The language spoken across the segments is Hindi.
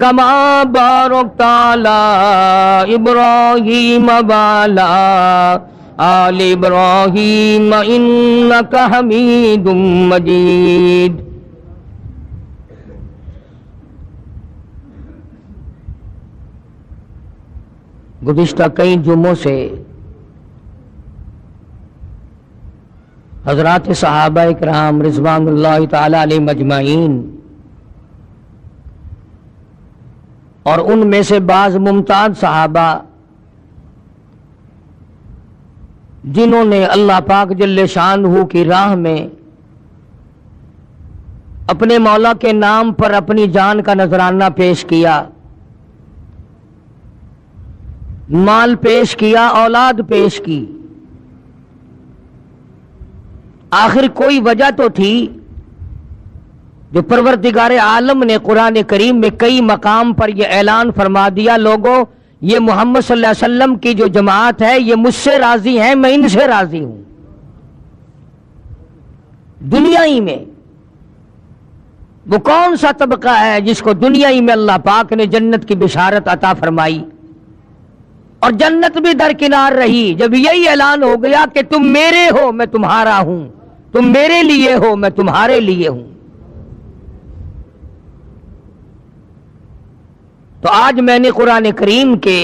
कमा इब्राहीम वाला। आल इब्राहीम हमीदुम मजीद। गुज़िश्ता कई जुम्मों से हज़रत सहाबा कराम रिजवान मजमाइन और उनमें से बाज मुमताज़ साहबा, जिन्होंने अल्लाह पाक जल्ले शान हु की राह में अपने मौला के नाम पर अपनी जान का नजराना पेश किया, माल पेश किया, औलाद पेश की। आखिर कोई वजह तो थी जो परवरदिगार आलम ने कुरान करीम में कई मकाम पर यह ऐलान फरमा दिया, लोगों, ये मोहम्मद वसल्लम की जो जमात है, ये मुझसे राज़ी है, मैं इनसे राज़ी हूँ। दुनिया ही में वो कौन सा तबका है जिसको दुनिया ही में अल्लाह पाक ने जन्नत की बिशारत अता फरमाई? और जन्नत भी दरकिनार रही, जब यही ऐलान हो गया कि तुम मेरे हो, मैं तुम्हारा हूँ, तुम मेरे लिए हो, मैं तुम्हारे लिए हूँ। तो आज मैंने कुरान करीम के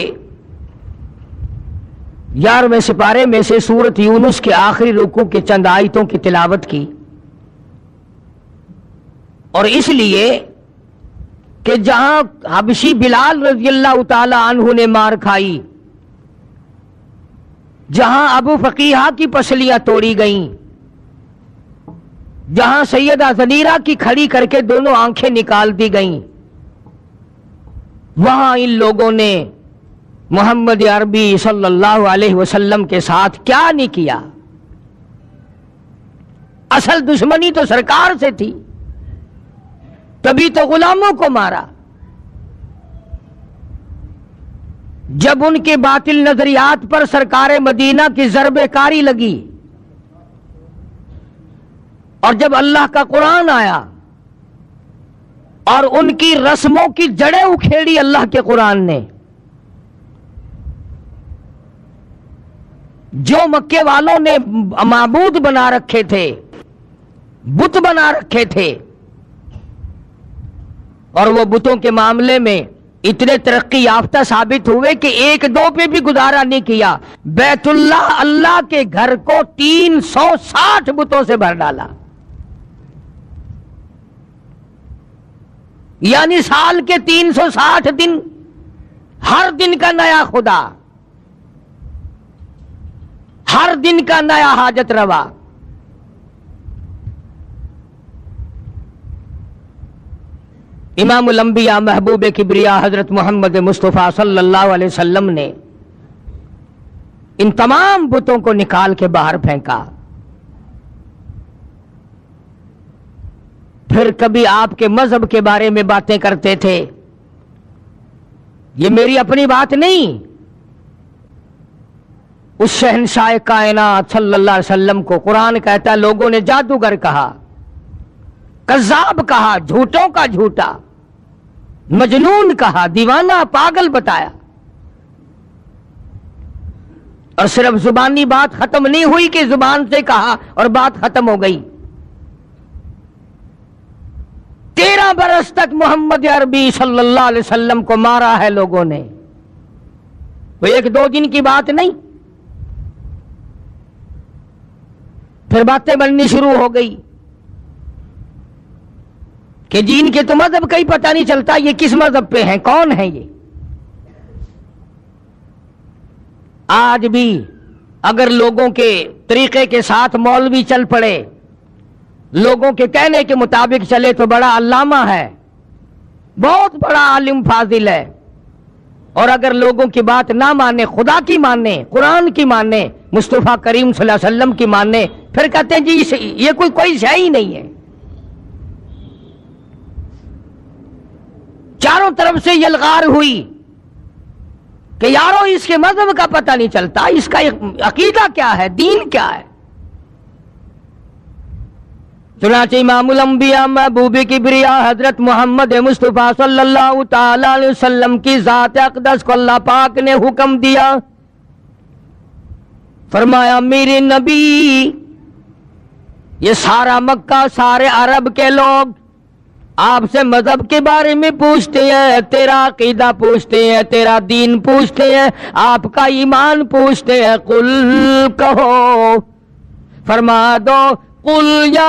ग्यारहवें सिपारे में से सूरत यूनुस के आखिरी रुकों के चंद आयतों की तिलावत की। और इसलिए कि जहाँ हबशी बिलाल रज़ी अल्लाह ने मार खाई, जहाँ अबू फकीहा की पसलियाँ तोड़ी गईं, जहाँ सैयदा जनीरा की खड़ी करके दोनों आँखें निकाल दी गईं वहाँ इन लोगों ने मोहम्मद अरबी सल्लल्लाहु अलैहि वसल्लम के साथ क्या नहीं किया? असल दुश्मनी तो सरकार से थी। तभी तो गुलामों को मारा। जब उनके बातिल नजरियात पर सरकार मदीना की जरबेकारी लगी और जब अल्लाह का कुरान आया और उनकी रस्मों की जड़ें उखेड़ी अल्लाह के कुरान ने। जो मक्के वालों ने माबूद बना रखे थे, बुत बना रखे थे, और वो बुतों के मामले में इतने तरक्की याफ्ता साबित हुए कि एक दो पे भी गुजारा नहीं किया। बैतुल्ला अल्लाह के घर को तीन सौ साठ बुतों से भर डाला। यानी साल के 360 दिन, हर दिन का नया खुदा, हर दिन का नया हाजत रवा। इमाम लंबिया महबूब किबरिया हज़रत मोहम्मद मुस्तफ़ा सल्लल्लाहु अलैहि वसल्लम ने इन तमाम बुतों को निकाल के बाहर फेंका। फिर कभी आपके मज़हब के बारे में बातें करते थे। ये मेरी अपनी बात नहीं। उस शहनशाह कायनात सल्लल्लाहु अलैहि वसल्लम को कुरान कहता, लोगों ने जादूगर कहा, कजाब कहा, झूठों का झूठा, मजनून कहा, दीवाना पागल बताया। और सिर्फ़ जुबानी बात खत्म नहीं हुई कि ज़ुबान से कहा और बात खत्म हो गई। तेरह बरस तक मोहम्मद अरबी वसल्लम को मारा है लोगों ने। वो एक दो दिन की बात नहीं। फिर बातें बननी शुरू हो गई कि जीन के तो मज़हब कहीं पता नहीं चलता, ये किस मज़हब पे हैं, कौन है ये? आज भी अगर लोगों के तरीके के साथ मौलवी चल पड़े लोगों के कहने के मुताबिक चले तो बड़ा अल्लामा है। बहुत बड़ा आलिम फाजिल है। और अगर लोगों की बात ना माने, खुदा की माने, कुरान की माने, मुस्तफ़ा करीम वसल्लम की माने, फिर कहते हैं, जी ये कोई कोई शह ही नहीं है। चारों तरफ़ से यलगार हुई कि यारो, इसके मज़हब का पता नहीं चलता, इसका अकीदा क्या है, दीन क्या है? चुनाचे इमामुलम्बिया की किबरिया हज़रत मोहम्मद मुस्तफ़ा सल्लल्लाहु वसल्लम की ज़ात अकदस को अल्लाह पाक ने हुक्म दिया। फरमाया, मेरे नबी, ये सारा मक्का, सारे अरब के लोग आपसे मज़हब के बारे में पूछते हैं, तेरा अकीदा पूछते हैं, तेरा दीन पूछते हैं, आपका ईमान पूछते हैं। कुल कहो, फरमा दो कुल या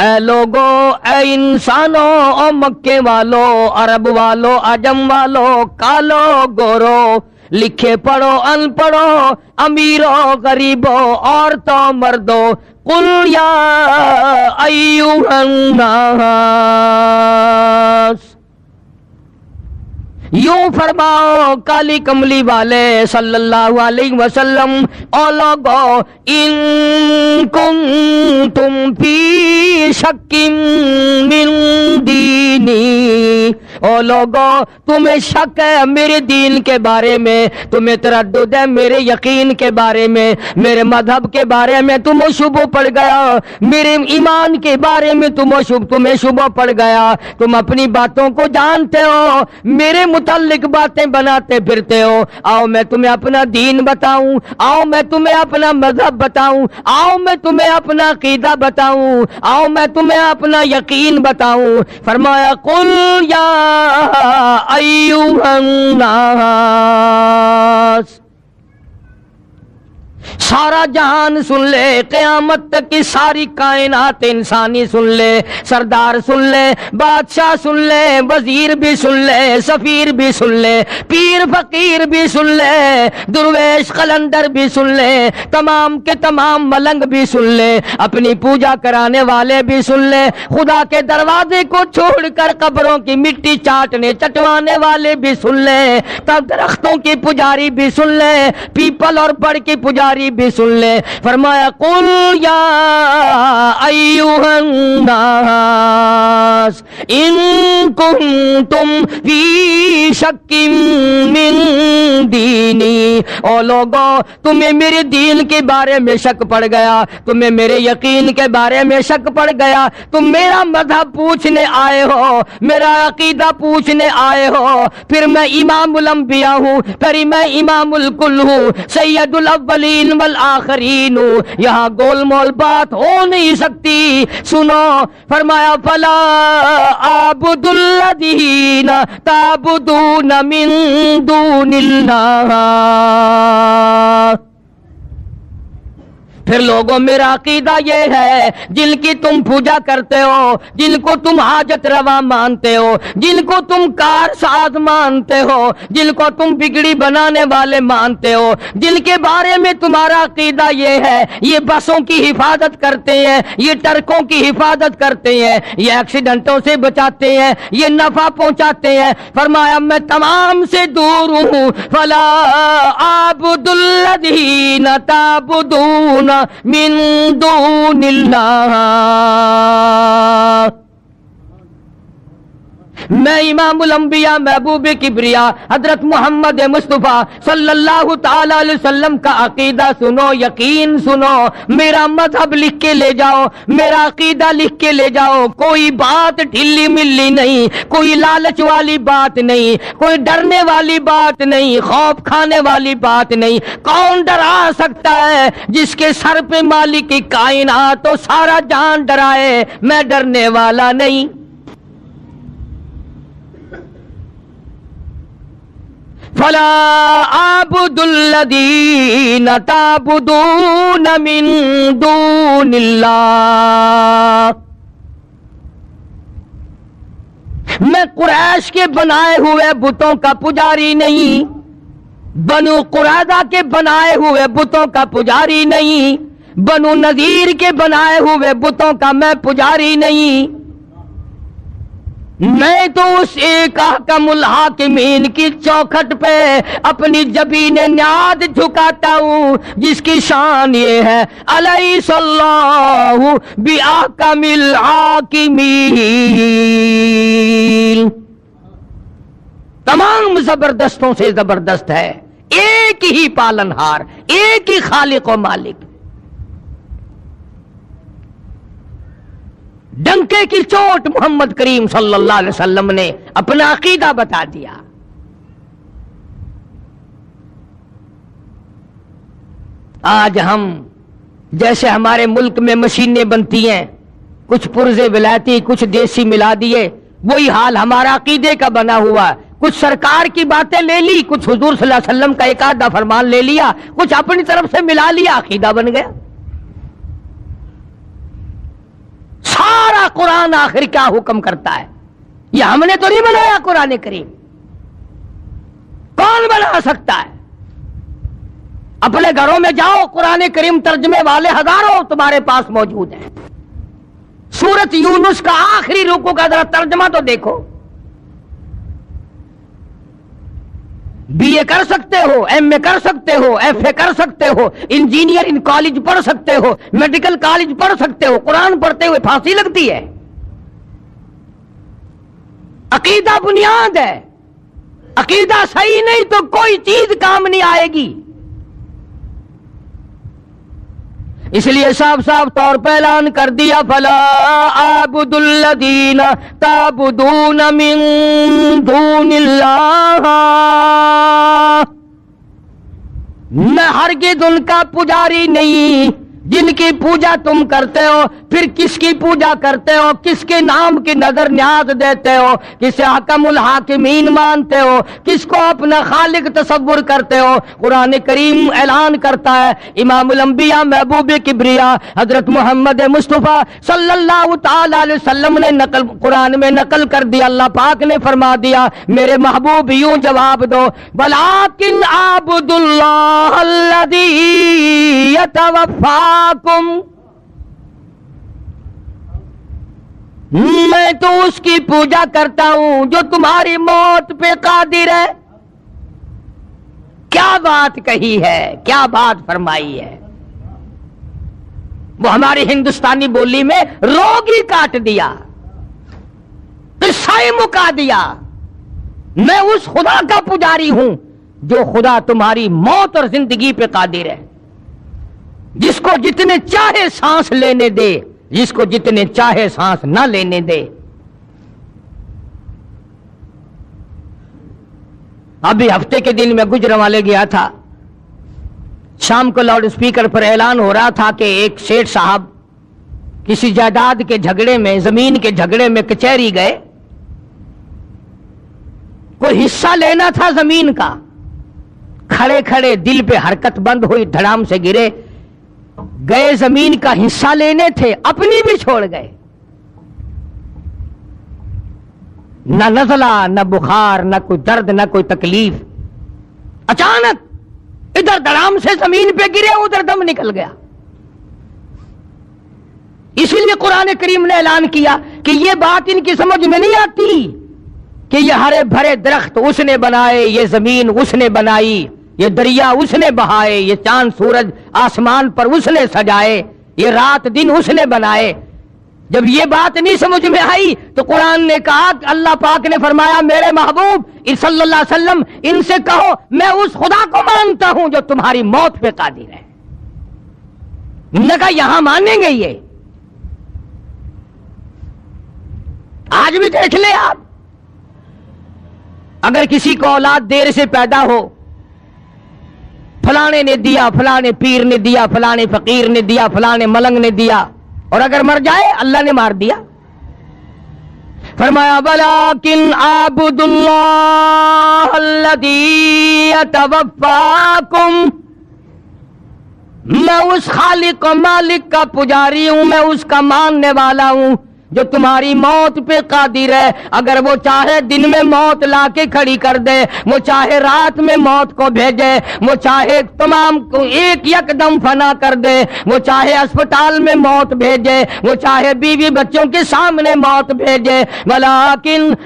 ए लोगो ए इंसानो ओ मक्के वालो अरब वालो अजम वालो कालो गोरो लिखे पढ़ो अनपढ़ो अमीरो गरीबो औरतों मर्दो कुल या यूँ फरमाओ, काली कमली वाले सल्लल्लाहु अलैहि वसल्लम, ओ लोगो, इन कुम तुम पी शक्किम मिन दीनी। ओ लोगो, तुम्हें शक है मेरे दीन के बारे में, तुम्हें तरद है मेरे यकीन के बारे में, मेरे मज़हब के बारे में तुम शुभ पड़ गया, मेरे ईमान के बारे में तुम शुभ तुम्हें शुभ पड़ गया, तुम अपनी बातों को जानते हो, मेरे मुतलिक बातें बनाते फिरते हो, आओ मैं तुम्हें अपना दीन बताऊँ, आओ मैं तुम्हें अपना मज़हब बताऊँ, आओ मैं तुम्हें अपना कीदा बताऊँ, आओ मैं तुम्हें अपना यकीन बताऊँ, फरमाया, कुल या अयुहन्नास सारा जहान सुन ले क्यामत तक की सारी कायनात इंसानी सुन ले सरदार सुन ले बादशाह सुन ले वज़ीर भी सुन ले सफीर भी सुन ले पीर फकीर भी सुन ले दुर्वेश कलंदर भी सुन ले तमाम के तमाम मलंग भी सुन ले अपनी पूजा कराने वाले भी सुन ले खुदा के दरवाजे को छोड़कर कब्रों की मिट्टी चाटने चटवाने वाले भी सुन ले तब दरख्तों की पुजारी भी सुन ले पीपल और बड़ की पुजारी भी सुन ले। फरमाया कुल या अयुहन्नास इन तुम फ़ी शक्किम मिन ओ लोगो तुम्हें मेरे दीन के बारे में शक पड़ गया। तुम्हें मेरे यकीन के बारे में शक पड़ गया। तुम मेरा मज़हब पूछने आए हो, मेरा अकीदा पूछने आए हो। फिर मैं अंबिया हूँ, फिर मैं इमामुल हूँ, सैयदुल अव्वलीन वल आखरीन हूँ। यहाँ गोलमोल बात हो नहीं सकती। सुनो, फरमाया, फला आबुदुल्लदीन ताबुदून मिन दूनिल्लाह। Ah. फिर लोगों मेरा अकीदा ये है, जिनकी तुम पूजा करते हो, जिनको तुम हाजत रवा मानते हो, जिनको तुम कार साथ मानते हो, जिनको तुम बिगड़ी बनाने वाले मानते हो, जिनके बारे में तुम्हारा अकीदा ये है, ये बसों की हिफाजत करते हैं, ये ट्रकों की हिफाजत करते हैं, ये एक्सीडेंटों से बचाते हैं, ये नफा पहुंचाते हैं। फरमाया, मैं तमाम से दूर हूँ, फला आबुदुल्लदीन मिन निल्ला मैं इमामुल अंबिया महबूब किबरिया, हज़रत मोहम्मद मुस्तफ़ा सल्लल्लाहु अलैहि वसल्लम का अकीदा सुनो, यकीन सुनो। मेरा मज़हब लिख के ले जाओ, मेरा अकीदा लिख के ले जाओ। कोई बात ढिल्ली मिल्ली नहीं, कोई लालच वाली बात नहीं, कोई डरने वाली बात नहीं, खौफ खाने वाली बात नहीं। कौन डरा सकता है जिसके सर पे मालिक की कायनात तो सारा जान डराए? मैं डरने वाला नहीं। फला आबुदुल्लदीन ताबुदून मिन मैं कुरैश के बनाए हुए बुतों का पुजारी नहीं। बनु कुरैदा के बनाए हुए बुतों का पुजारी नहीं। बनु नजीर के बनाए हुए बुतों का मैं पुजारी नहीं। मैं तो उस एक अहकमुल हाकिमीन की चौखट पे अपनी जबीन न्याद झुकाता हूँ, जिसकी शान ये है। अलई सल्लाहु बि अहकमिल हाकिमीन। तमाम जबरदस्तों से ज़बरदस्त है। एक ही पालनहार, एक ही खालिक और मालिक। डंके की चोट मोहम्मद करीम सल्लल्लाहु अलैहि वसल्लम ने अपना अकीदा बता दिया। आज हम, जैसे हमारे मुल्क में मशीनें बनती हैं, कुछ पुरजे विलायती, कुछ देसी मिला दिए, वही हाल हमारा अकीदे का बना हुआ कुछ सरकार की बातें ले ली, कुछ हुजूर सल्लल्लाहु अलैहि वसल्लम का एक आधा फरमान ले लिया, कुछ अपनी तरफ़ से मिला लिया, अकीदा बन गया सारा कुरान आखिर क्या हुक्म करता है? यह हमने तो नहीं बनाया कुरान करीम। कौन बना सकता है? अपने घरों में जाओ, कुरान करीम तर्जमे वाले हज़ारों तुम्हारे पास मौजूद हैं। सूरत यूनुस का आखिरी रुकू का जरा तर्जमा तो देखो। बीए कर सकते हो एमए कर सकते हो एफए कर सकते हो इंजीनियर इन कॉलेज पढ़ सकते हो मेडिकल कॉलेज पढ़ सकते हो कुरान पढ़ते हुए फांसी लगती है। अकीदा बुनियाद है। अकीदा सही नहीं तो कोई चीज़ काम नहीं आएगी। इसलिए साफ़ साफ़ तौर पर ऐलान कर दिया, फला आबुदुल्लदीन ताबुदून मिन मैं हरगिज उनका पुजारी नहीं जिनकी पूजा तुम करते हो, फिर किसकी पूजा करते हो, किसके नाम की नज़र न्याज देते हो, किसे हकमुल हाकिमीन मानते हो, किसको अपना खालिक तस्वुर करते हो? कुरान करीम ऐलान करता है, इमामुल अंबिया, महबूब किब्रिया, हज़रत मोहम्मद मुस्तफ़ा सल्लल्लाहु ने नकल, कुरान में नकल कर दिया, अल्लाह पाक ने फरमा दिया, मेरे महबूब यूँ जवाब दो बलाकिन आबुदुल्लाह मैं तो उसकी पूजा करता हूँ, जो तुम्हारी मौत पे कादिर है। क्या बात कही है? क्या बात फरमाई है? वो हमारी हिंदुस्तानी बोली में रोग काट दिया किस्सा मुका दिया। मैं उस खुदा का पुजारी हूँ, जो खुदा तुम्हारी मौत और ज़िंदगी पे कादिर है। जिसको जितने चाहे सांस लेने दे, जिसको जितने चाहे सांस ना लेने दे। अभी हफ़्ते के दिन में गुजर वाले गया था। शाम को लाउड स्पीकर पर ऐलान हो रहा था कि एक सेठ साहब किसी जायदाद के झगड़े में, ज़मीन के झगड़े में कचहरी गए। कोई हिस्सा लेना था ज़मीन का। खड़े खड़े दिल पे हरकत बंद हुई, धड़ाम से गिरे। गए ज़मीन का हिस्सा लेने थे, अपनी भी छोड़ गए। न नजला, न बुखार, न कोई दर्द, न कोई तकलीफ़। अचानक इधर धड़ाम से ज़मीन पे गिरे, उधर दम निकल गया। इसीलिए कुरान करीम ने ऐलान किया कि यह बात इनकी समझ में नहीं आती कि ये हरे भरे दरख्त उसने बनाए, ये ज़मीन उसने बनाई। ये दरिया उसने बहाए, ये चाँद सूरज आसमान पर उसने सजाए, ये रात दिन उसने बनाए। जब ये बात नहीं समझ में आई तो कुरान ने कहा अल्लाह पाक ने फरमाया, मेरे महबूब सल्लल्लाहु वसल्लम, इनसे कहो, मैं उस खुदा को मानता हूँ जो तुम्हारी मौत पे कादिर है। ने कहा, यहाँ मानेंगे ये। आज भी देख ले आप। अगर किसी को औलाद देर से पैदा हो फलाने ने दिया, फलाने पीर ने दिया, फलाने फकीर ने दिया, फलाने मलंग ने दिया। और अगर मर जाए, अल्लाह ने मार दिया। फरमाया बला किन आबुदुल्लाकुम मैं उस खालिक और मालिक का पुजारी हूँ, मैं उसका मानने वाला हूँ। जो तुम्हारी मौत पे कादिर है, अगर वो चाहे दिन में मौत लाके खड़ी कर दे, वो चाहे रात में मौत को भेजे, वो चाहे तमाम को एक यकदम फना कर दे, वो चाहे अस्पताल में मौत भेजे, वो चाहे बीवी बच्चों के सामने मौत भेजे, वलाकिन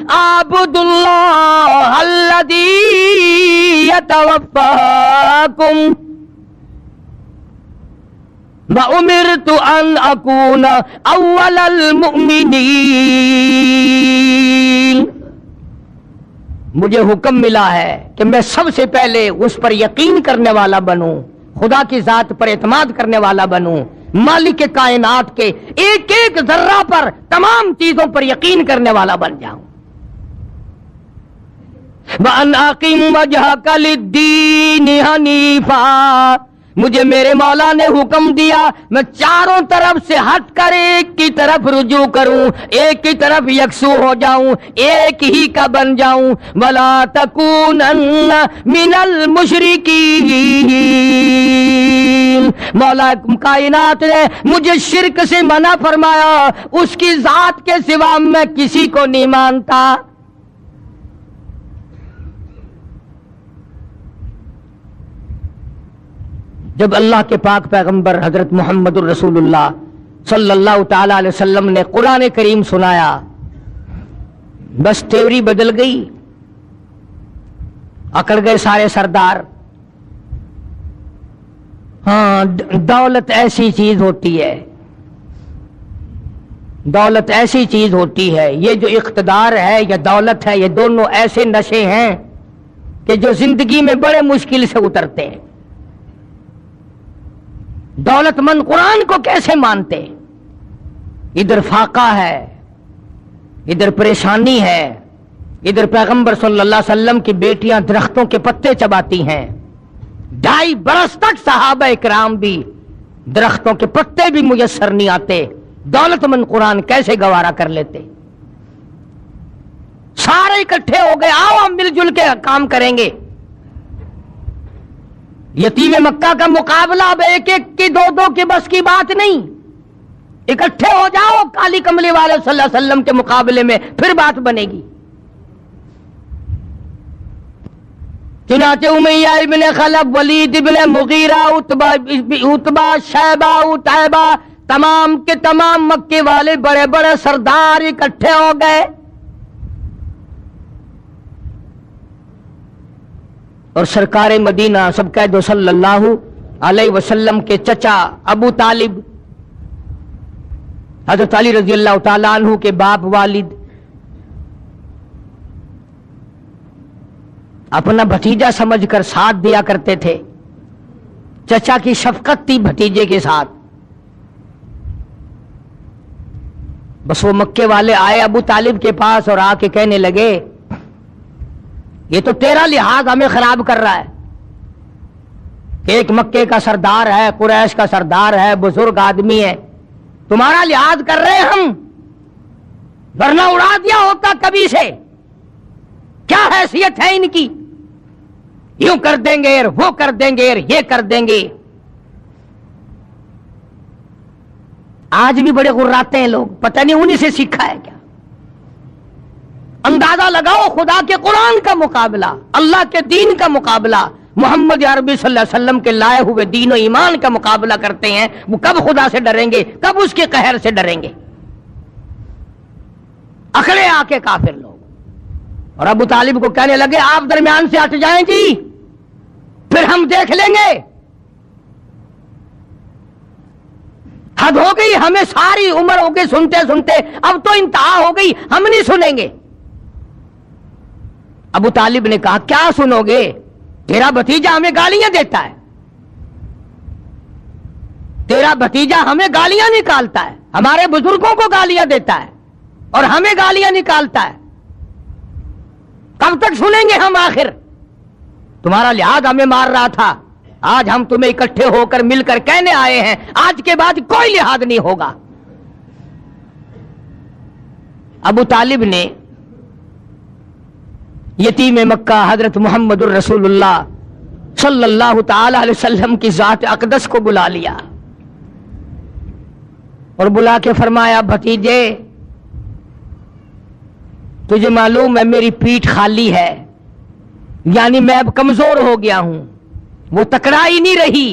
उमिर तो अन अकून अव्वल मुझे हुक्म मिला है कि मैं सबसे पहले उस पर यकीन करने वाला बनूं, खुदा की जात पर एतमाद करने वाला बनूं, मालिक के कायनात के एक एक जर्रा पर तमाम चीज़ों पर यकीन करने वाला बन जाऊँ। वजह कल दीन हनीफा मुझे मेरे मौला ने हुक्म दिया, मैं चारों तरफ़ से हट कर एक की तरफ़ रुजू करूँ, एक की तरफ़ यकसू हो जाऊँ, एक ही का बन जाऊँ। वला तकून मिनल मुशरिकी मौला कायनात ने मुझे शिरक से मना फरमाया, उसकी जात के सिवा मैं किसी को नहीं मानता। जब अल्लाह के पाक पैगंबर हज़रत मोहम्मद रसूलुल्लाह सल्लल्लाहु अलैहि वसल्लम ने कुरान करीम सुनाया, बस तेवरी बदल गई। अकड़ गए सारे सरदार। हाँ दौलत ऐसी चीज़ होती है। दौलत ऐसी चीज़ होती है, ये जो इकतदार है, या दौलत है, ये दोनों ऐसे नशे हैं कि जो ज़िंदगी में बड़े मुश्किल से उतरते हैं। दौलतमंद कुरान को कैसे मानते? इधर फाका है, इधर परेशानी है, इधर पैगंबर सल्लल्लाहु अलैहि वसल्लम की बेटियाँ दरख्तों के पत्ते चबाती हैं। ढाई बरस तक साहब इकराम भी दरख्तों के पत्ते भी मुयसर नहीं आते। दौलतमंद कुरान कैसे गवारा कर लेते? सारे इकट्ठे हो गए, आओ हम मिलजुल के काम करेंगे। यतीम मक्का का मुकाबला अब एक एक की दो दो के बस की बात नहीं। इकट्ठे हो जाओ, काली कमले वाले वसल्लम के मुकाबले में, फिर बात बनेगी। चुनाचे Umayya ibn Khalaf Walid ibn Mughira, Utba Utba, Shaiba, Utaiba, तमाम के तमाम मक्के वाले बड़े बड़े सरदार इकट्ठे हो गए। और सरकार मदीना, सब कह दो वसल्लम के चचा अबू तालिब, हज़रत अली रज़ी अल्लाह तु के बाप वालिद, अपना भतीजा समझकर साथ दिया करते थे। चचा की शफकत थी भतीजे के साथ। बस वो मक्के वाले आए अबू तालिब के पास और आके कहने लगे ये तो तेरा लिहाज हमें खराब कर रहा है। एक मक्के का सरदार है, कुरैश का सरदार है, बुज़ुर्ग आदमी है। तुम्हारा लिहाज कर रहे हैं हम। वरना उड़ा दिया होता कभी से। क्या हैसियत है इनकी? यूँ कर देंगे वो कर देंगे ये कर देंगे। आज भी बड़े गुर्राते हैं लोग। पता नहीं उन्हीं से सीखा है क्या? अंदाज़ा लगाओ खुदा के कुरान का मुकाबला, अल्लाह के दीन का मुकाबला। मोहम्मद अरबी वसल्लम के लाए हुए दीन और ईमान का मुकाबला करते हैं, वो कब खुदा से डरेंगे, कब उसके कहर से डरेंगे? अखड़े आके काफिर लोग। और अबू तालिब को कहने लगे, आप दरमियान से हट जाए जी, फिर हम देख लेंगे। हद हो गई, हमें सारी उम्र हो गई सुनते सुनते अब तो इंतहा हो गई, हम नहीं सुनेंगे। अबू तालिब ने कहा, क्या सुनोगे? तेरा भतीजा हमें गालियाँ देता है। तेरा भतीजा हमें गालियाँ निकालता है। हमारे बुज़ुर्गों को गालियाँ देता है और हमें गालियाँ निकालता है। कब तक सुनेंगे हम आखिर? तुम्हारा लिहाज हमें मार रहा था। आज हम तुम्हें इकट्ठे होकर मिलकर कहने आए हैं। आज के बाद कोई लिहाज नहीं होगा। अबू तालिब ने यतीम मक्का हज़रत मोहम्मद रसूलुल्लाह सल्लल्लाहु अलैहि वसल्लम की जात अकदस को बुला लिया। और बुला के फरमाया, भतीजे, तुझे मालूम है मेरी पीठ खाली है, यानी मैं अब कमज़ोर हो गया हूँ। वो तकराई नहीं रही,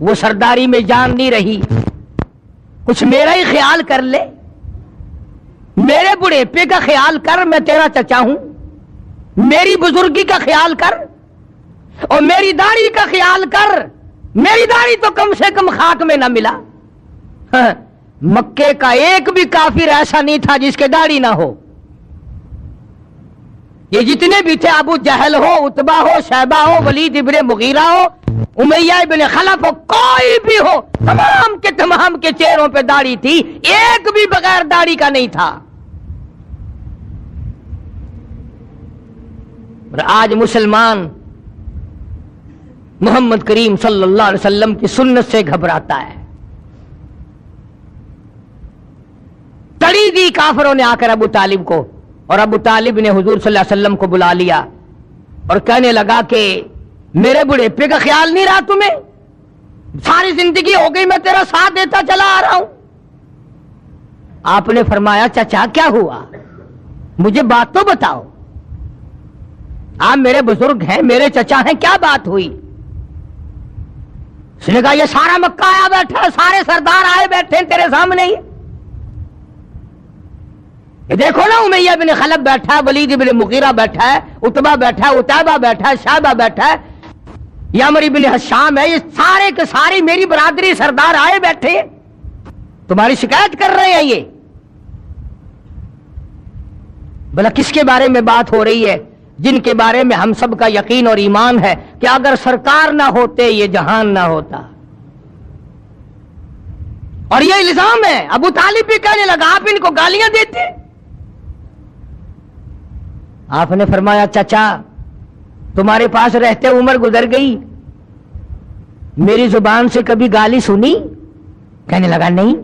वो सरदारी में जान नहीं रही। कुछ मेरा ही ख्याल कर ले, मेरे बुढ़ेपे का ख्याल कर, मैं तेरा चचा हूँ। मेरी बुजुर्गी का ख्याल कर और मेरी दाढ़ी का ख्याल कर। मेरी दाढ़ी तो कम से कम खाक में ना मिला। हाँ, मक्के का एक भी काफिर ऐसा नहीं था जिसके दाढ़ी ना हो। ये जितने भी थे अबू जहल हो उतबा हो शहबा हो वलीद इबन मुगीरा हो उमैया इबन खलफ हो कोई भी हो तमाम के तमाम के चेहरों पे दाढ़ी थी। एक भी बगैर दाढ़ी का नहीं था। और आज मुसलमान मोहम्मद करीम सल्लल्लाहु अलैहि वसल्लम की सुन्नत से घबराता है। तड़ी दी काफरों ने आकर अबू तालिब को और अबू तालिब ने हुजूर सल्लल्लाहु अलैहि वसल्लम को बुला लिया और कहने लगा कि मेरे बुढ़ेपे का ख्याल नहीं रहा तुम्हें? सारी ज़िंदगी हो गई, मैं तेरा साथ देता चला आ रहा हूँ। आपने फरमाया, चाचा, क्या हुआ? मुझे बात तो बताओ। आप मेरे बुज़ुर्ग हैं, मेरे चचा हैं, क्या बात हुई? उसने कहा, ये सारा मक्का आया बैठा सारे सरदार आए बैठे हैं, तेरे सामने ही। ये देखो ना, उमैया बिन खलब बैठा है, वलीद बिन मुगीरा बैठा है, उतबा बैठा है, उतैबा बैठा है, शाहबा बैठा है, यामरी बिन हशाम है, ये सारे के सारे मेरी बरादरी सरदार आए बैठे तुम्हारी शिकायत कर रहे हैं ये। भला किसके बारे में बात हो रही है? जिनके बारे में हम सब का यकीन और ईमान है कि अगर सरकार ना होते, ये जहान ना होता। और ये इल्ज़ाम है, अबू तालिब भी कहने लगा, आप इनको गालियाँ देते। आपने फरमाया, चाचा, तुम्हारे पास रहते उम्र गुजर गई। मेरी ज़ुबान से कभी गाली सुनी? कहने लगा, नहीं।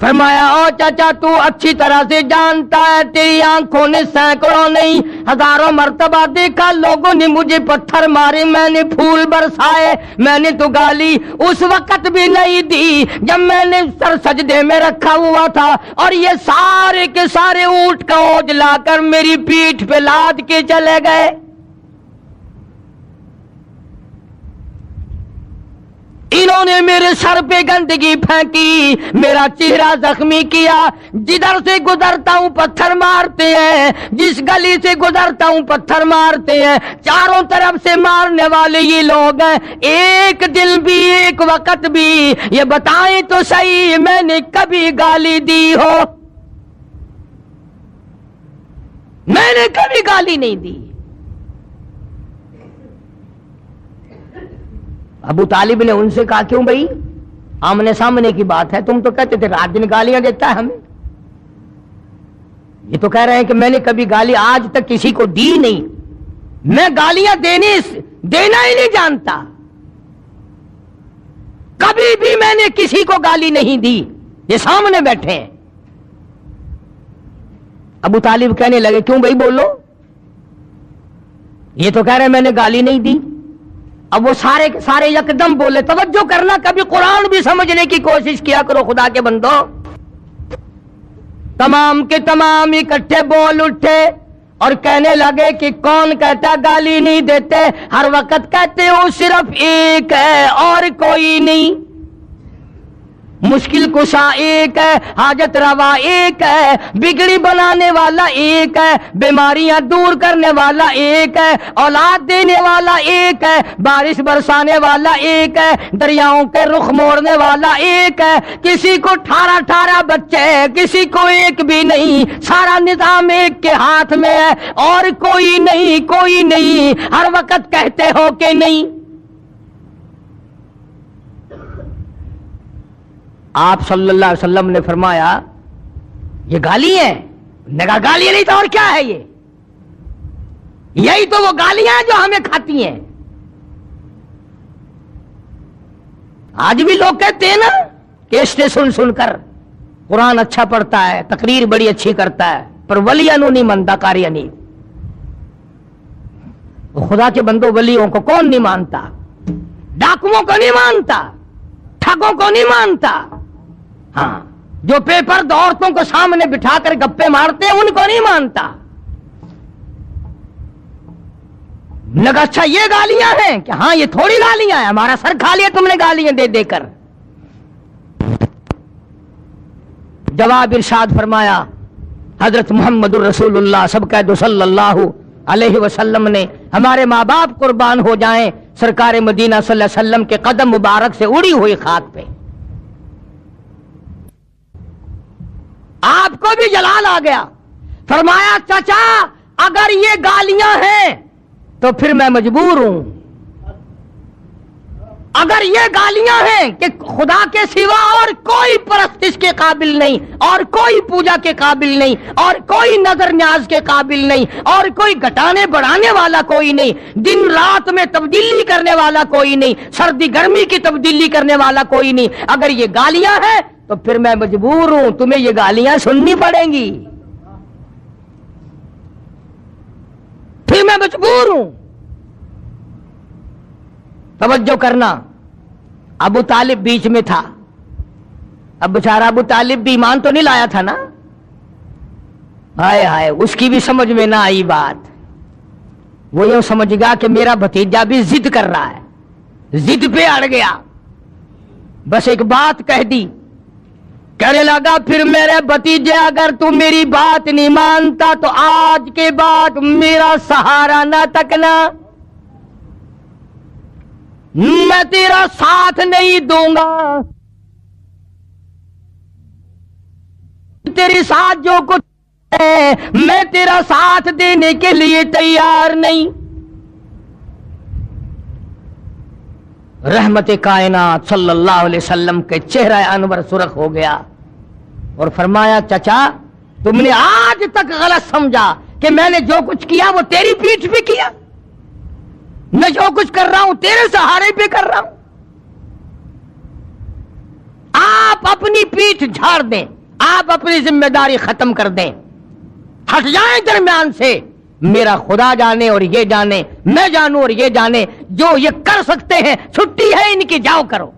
फरमाया, ओ चाचा, तू अच्छी तरह से जानता है, तेरी आँखों ने सैकड़ों नहीं, हज़ारों मरतबा देखा, लोगों ने मुझे पत्थर मारे, मैंने फूल बरसाए, मैंने तो गाली उस वक्त भी नहीं दी, जब मैंने सर सजदे में रखा हुआ था, और ये सारे के सारे ऊँट का ओझ लाकर मेरी पीठ पे लाद के चले गए। इन्होंने मेरे सर पे गंदगी फेंकी, मेरा चेहरा जख्मी किया। जिधर से गुजरता हूँ, पत्थर मारते हैं। जिस गली से गुजरता हूँ, पत्थर मारते हैं। चारों तरफ़ से मारने वाले ये लोग हैं। एक दिल भी, एक वक्त भी। ये बताएँ तो सही, मैंने कभी गाली दी हो। मैंने कभी गाली नहीं दी। अबू तालिब ने उनसे कहा, क्यों भाई? आमने सामने की बात है, तुम तो कहते थे रात दिन गालियाँ देता है हमें। ये तो कह रहे हैं कि मैंने कभी गाली आज तक किसी को दी नहीं। मैं गालियाँ देने देना ही नहीं जानता। कभी भी मैंने किसी को गाली नहीं दी। ये सामने बैठे हैं। अबू तालिब कहने लगे, क्यों भाई बोलो? ये तो कह रहे मैंने गाली नहीं दी। अब वो सारे सारे यकदम बोले, तवज्जो करना, कभी कुरान भी समझने की कोशिश किया करो, खुदा के बंदो। तमाम के तमाम इकट्ठे बोल उठे और कहने लगे कि कौन कहता गाली नहीं देते। हर वक्त कहते हो सिर्फ़ एक है और कोई नहीं। मुश्किल कुशा एक है, हाजत रवा एक है, बिगड़ी बनाने वाला एक है, बीमारियाँ दूर करने वाला एक है, औलाद देने वाला एक है, बारिश बरसाने वाला एक है, दरियाओं के रुख मोड़ने वाला एक है। किसी को ठारा ठारा बच्चे किसी को एक भी नहीं, सारा निज़ाम एक के हाथ में है, और कोई नहीं कोई नहीं, हर वक्त कहते हो कि नहीं। आप सल्लल्लाहु अलैहि वसल्लम ने फरमाया, ये गाली है। नगा गाली नहीं तो और क्या है ये? यही तो वो गालियाँ जो हमें खाती हैं। आज भी लोग कहते हैं ना, केस्टे सुन सुनकर कुरान अच्छा पढ़ता है, तकरीर बड़ी अच्छी करता है, पर वलियानु नहीं मानता कार्य नहीं। खुदा के बंदो वलियों को कौन नहीं मानता? डाकुओं को नहीं मानता? ठगों को नहीं मानता? हाँ। जो पेपर औरतों को सामने बिठाकर गप्पे मारते हैं, उनको नहीं मानता। लगा अच्छा ये गालियाँ हैं। कि हाँ ये थोड़ी गालियाँ हैं। हमारा सर खा लिया तुमने गालियाँ दे देकर। जवाब इरशाद फरमाया, हज़रत मोहम्मद रसूलुल्लाह सब कह दो सल्लल्लाहु अलैहि वसल्लम ने हमारे माँ बाप कुर्बान हो जाएँ सरकार मदीना सल्लल्लाहु अलैहि वसल्लम के कदम मुबारक से उड़ी हुई खाक पे। आपको भी जलाल आ गया। फरमाया, चाचा, अगर ये गालियाँ हैं तो फिर मैं मजबूर हूँ। अगर ये गालियाँ हैं कि खुदा के सिवा और कोई परस्तिश के काबिल नहीं, और कोई पूजा के काबिल नहीं, और कोई नज़र न्याज के काबिल नहीं, और कोई घटाने बढ़ाने वाला कोई नहीं, दिन रात में तब्दीली करने वाला कोई नहीं, सर्दी गर्मी की तब्दीली करने वाला कोई नहीं, अगर ये गालियाँ हैं तो फिर मैं मजबूर हूँ, तुम्हें ये गालियाँ सुननी पड़ेंगी। फिर मैं मजबूर हूँ। तवज्जो करना, अबू तालिब बीच में था। अब बेचारा अबू तालिब भी ईमान तो नहीं लाया था ना? हाय हाय, उसकी भी समझ में ना आई बात। वो यू समझ गया कि मेरा भतीजा भी जिद कर रहा है, जिद पे अड़ गया। बस एक बात कह दी कहने लगा फिर मेरे भतीजे, अगर तू मेरी बात नहीं मानता तो आज के बाद मेरा सहारा ना तकना। मैं तेरा साथ नहीं दूँगा। तेरे साथ जो कुछ है, मैं तेरा साथ देने के लिए तैयार नहीं। रहमत कायनात सल्लल्लाहु अलैहि वसल्लम के चेहरा अनवर सुरख हो गया। और फरमाया, चचा, तुमने आज तक गलत समझा कि मैंने जो कुछ किया, वो तेरी पीठ पे किया। मैं जो कुछ कर रहा हूँ, तेरे सहारे पे कर रहा हूँ। आप अपनी पीठ झाड़ दें, आप अपनी ज़िम्मेदारी खत्म कर दें। हट जाएँ दरमियान से। मेरा खुदा जाने और ये जाने, मैं जानू और ये जाने। जो ये कर सकते हैं, छुट्टी है, इनकी जाओ करो।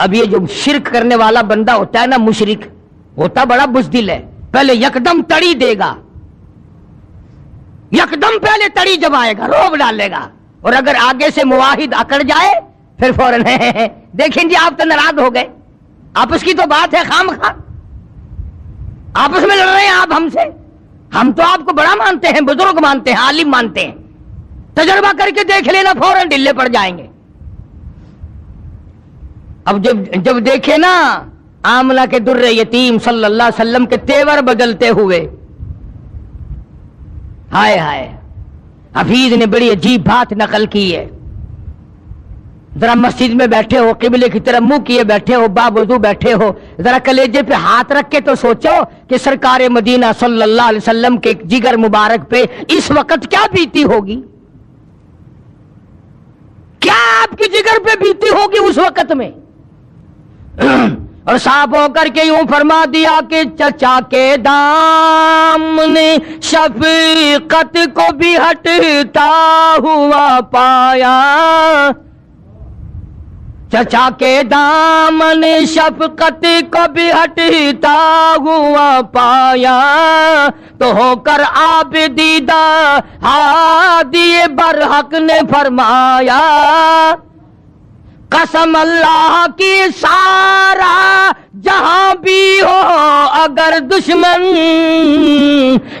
अब ये जो शिरक करने वाला बंदा होता है ना मुशरिक, होता बड़ा बुजदिल है। पहले यकदम तड़ी देगा। यकदम पहले तड़ी जमाएगा रोब डालेगा और अगर आगे से मुवाहिद अकड़ जाए, फिर फ़ौरन है देखें जी, आप तो नाराज़ हो गए। आपस की तो बात है, खाम खा आपस में लड़ रहे हैं आप हमसे। हम तो आपको बड़ा मानते हैं, बुज़ुर्ग मानते हैं, आलिम मानते हैं। तजर्बा करके देख लेना, फ़ौरन ढिल्ले पड़ जाएँगे। अब जब जब देखे ना, आमला के दुर्र यतीम सल्लल्लाहु अलैहि वसल्लम के तेवर बदलते हुए। हाय हाय। हफीज ने बड़ी अजीब बात नकल की है। जरा मस्जिद में बैठे हो, किबले की तरफ़ मुँह किए बैठे हो बाबूजू बैठे हो, जरा कलेजे पे हाथ रख के तो सोचो कि सरकार मदीना सल्लल्लाहु अलैहि वसल्लम के जिगर मुबारक पे इस वक्त क्या बीती होगी? क्या आपकी जिगर पे बीती होगी उस वक्त में? और साफ़ होकर के यूँ फरमा दिया कि चचा के दाम ने शफीकत को भी हटता हुआ पाया। चचा के दामन शफकत को भी हटता हुआ पाया। तो होकर आप दीदा हा दिए बरहक ने फरमाया कसम अल्लाह की सारा, जहाँ भी हो अगर दुश्मन,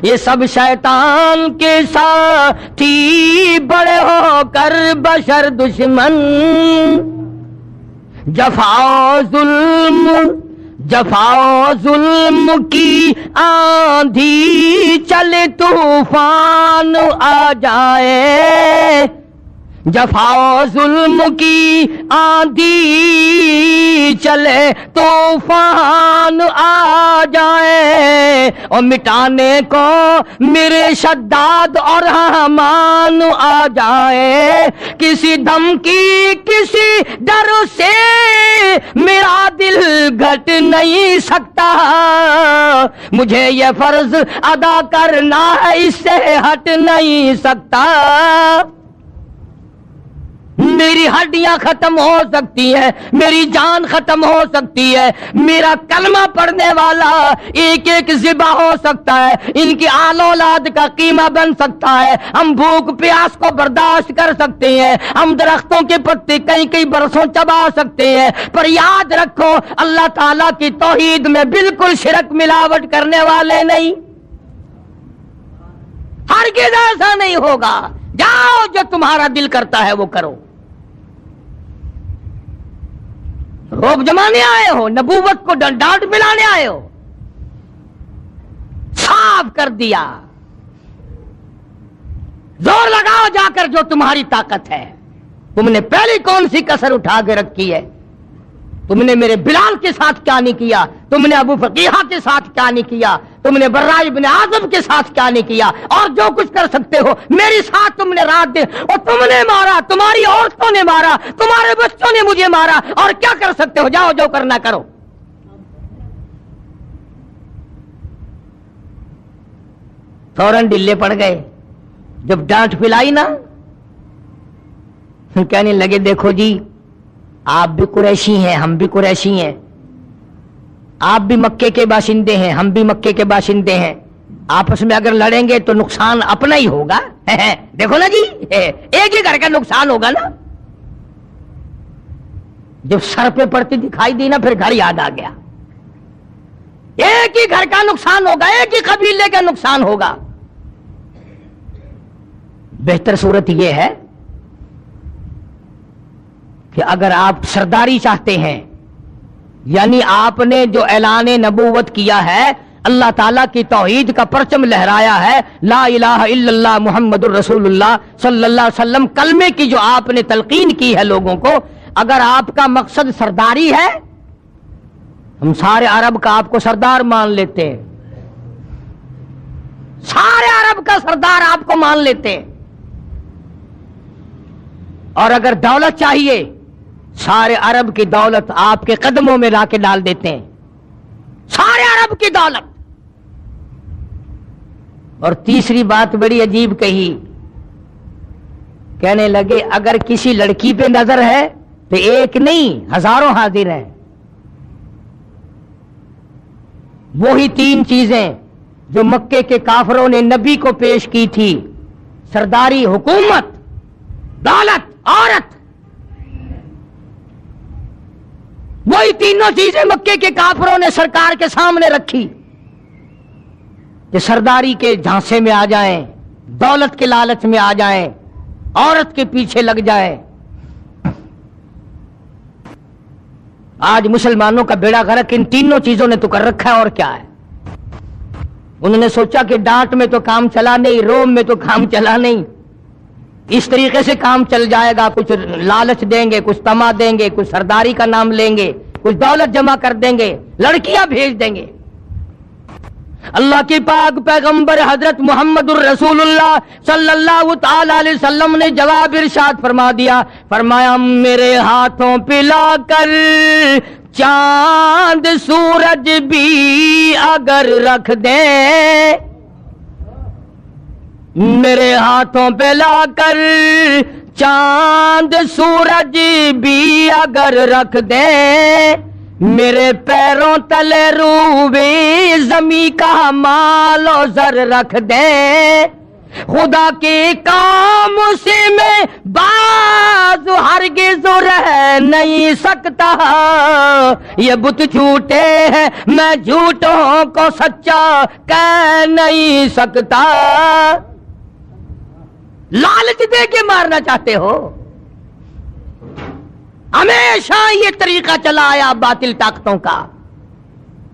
ये सब शैतान के साथी बड़े हो कर बशर दुश्मन। जफाओ जुल्म जफाओ जुल्म की आंधी, चले तूफ़ान आ जाए। जफाओ जुल्म की आंधी चले, तूफ़ान आ जाए, और मिटाने को मेरे शद्दाद और हमान आ जाए। किसी धमकी, किसी डर से मेरा दिल घट नहीं सकता। मुझे ये फ़र्ज़ अदा करना है, इससे हट नहीं सकता। मेरी हड्डियाँ खत्म हो सकती हैं, मेरी जान खत्म हो सकती है, मेरा कलमा पढ़ने वाला एक एक जिबा हो सकता है, इनकी आलौलाद का कीमा बन सकता है, हम भूख प्यास को बर्दाश्त कर सकते हैं, हम दरख्तों के पत्ते कई कई बरसों चबा सकते हैं, पर याद रखो, अल्लाह ताला की तोहीद में बिल्कुल शिरक मिलावट करने वाले नहीं। हर ऐसा नहीं होगा। जाओ, जो तुम्हारा दिल करता है वो करो। रोब जमाने आए हो, नबूवत को डांट मिलाने आए हो। साफ़ कर दिया। ज़ोर लगाओ जाकर जो तुम्हारी ताकत है। तुमने पहली कौन सी कसर उठा के रखी है? तुमने मेरे बिलाल के साथ क्या नहीं किया? तुमने अबू फकीहा के साथ क्या नहीं किया? तुमने बर्रा इब्न आज़म के साथ क्या नहीं किया? और जो कुछ कर सकते हो, मेरे साथ तुमने रात दिन और तुमने मारा, तुम्हारी औरतों ने मारा, तुम्हारे बच्चों ने मुझे मारा, और क्या कर सकते हो? जाओ, जो करना करो। फ़ौरन डिल्ले पड़ गए। जब डांट पिलाई ना कहने लगे, देखो जी आप भी कुरैशी हैं, हम भी कुरैशी हैं। आप भी मक्के के बाशिंदे हैं, हम भी मक्के के बाशिंदे हैं। आपस में अगर लड़ेंगे तो नुकसान अपना ही होगा। देखो ना जी, एक ही घर का नुकसान होगा ना। जब सर पे पड़ती दिखाई दी ना, फिर घर याद आ गया। एक ही घर का नुकसान होगा, एक ही कबीले का नुकसान होगा। बेहतर सूरत यह है कि अगर आप सरदारी चाहते हैं, यानी आपने जो ऐलान नबूवत किया है, अल्लाह ताला की तोहीद का परचम लहराया है, ला इलाहा मोहम्मद वसल्लम, कलमे की जो आपने तलकीन की है लोगों को, अगर आपका मकसद सरदारी है, हम सारे अरब का आपको सरदार मान लेते हैं। सारे अरब का सरदार आपको मान लेते हैं। और अगर दौलत चाहिए सारे अरब की दौलत आपके कदमों में लाके डाल देते हैं। सारे अरब की दौलत। और तीसरी बात बड़ी अजीब कही। कहने लगे, अगर किसी लड़की पे नज़र है तो एक नहीं, हज़ारों हाजिर हैं। वही तीन चीज़ें जो मक्के के काफरों ने नबी को पेश की थी। सरदारी हुकूमत, दौलत, औरत। वही तीनों चीज़ें मक्के के काफरों ने सरकार के सामने रखी। कि सरदारी के झांसे में आ जाएँ, दौलत के लालच में आ जाएँ, औरत के पीछे लग जाए। आज मुसलमानों का बेड़ा गर्क इन तीनों चीज़ों ने तो कर रखा है और क्या है? उन्होंने सोचा कि डांट में तो काम चला नहीं रोम में तो काम चला नहीं। इस तरीके से काम चल जाएगा, कुछ लालच देंगे, कुछ तमा देंगे, कुछ सरदारी का नाम लेंगे, कुछ दौलत जमा कर देंगे, लड़कियाँ भेज देंगे। अल्लाह के पाक पैगंबर हज़रत मोहम्मद सल्लल्लाहु ने जवाब इरशाद फरमा दिया, फरमाया, मेरे हाथों पिला कर चाँद सूरज भी अगर रख दे। मेरे हाथों पे लाकर चाँद सूरज भी अगर रख दे, मेरे पैरों तले रूबे जमी का मालो जर रख दे। खुदा के काम से मैं बाज हर रह नहीं सकता। ये बुत झूठे हैं, मैं झूठों को सच्चा कह नहीं सकता। लालच दे के मारना चाहते हो? हमेशा ये तरीका चला आया बातिल ताकतों का।